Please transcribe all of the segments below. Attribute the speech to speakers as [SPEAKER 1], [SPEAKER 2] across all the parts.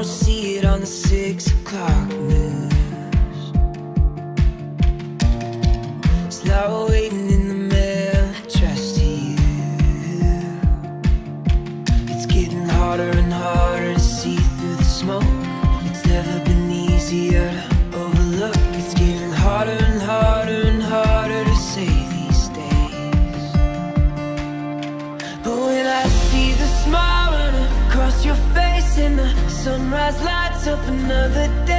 [SPEAKER 1] don't see it on the six o'clock news. Sunrise lights up another day,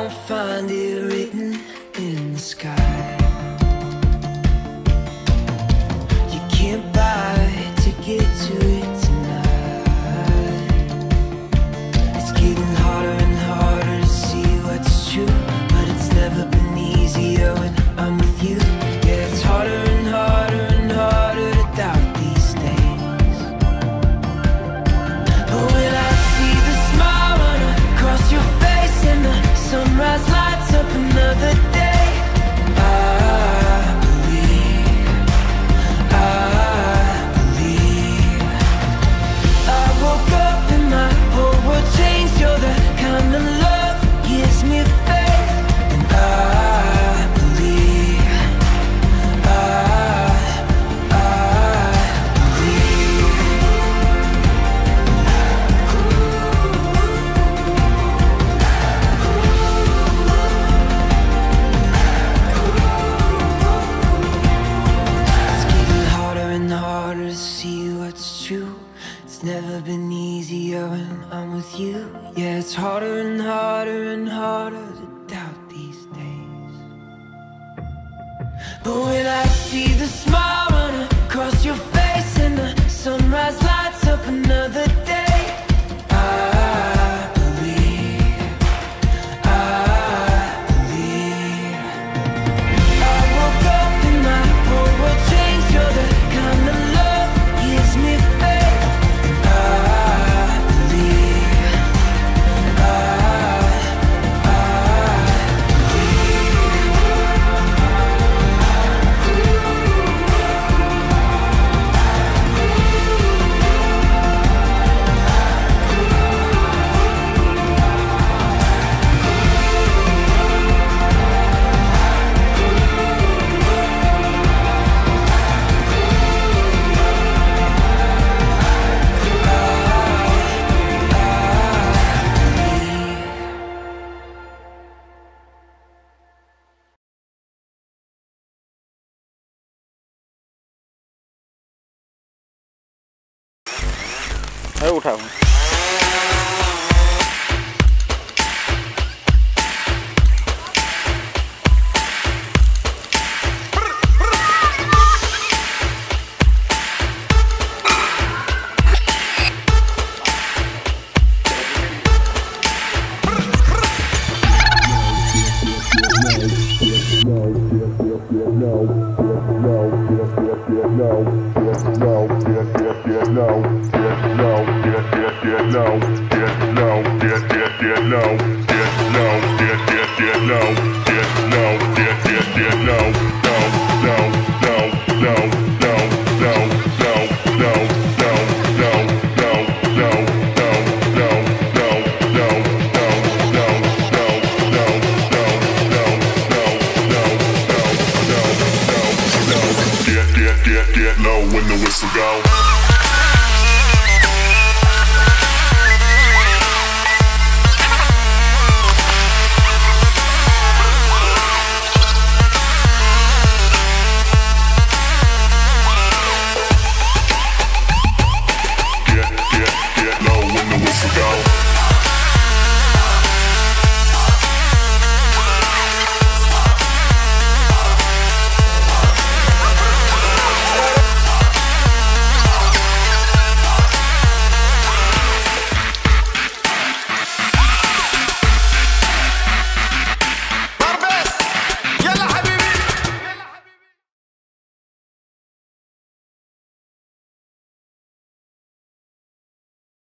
[SPEAKER 1] You won't find it never been easier when I'm with you. Yeah, it's harder and harder and harder to doubt these days. But when I see the smile run across your face Đấy uঠাও No. No get, get get low get low get get low get low get get low get low get get low no no no no no no
[SPEAKER 2] no no
[SPEAKER 3] no get, get, get low when the whistle go.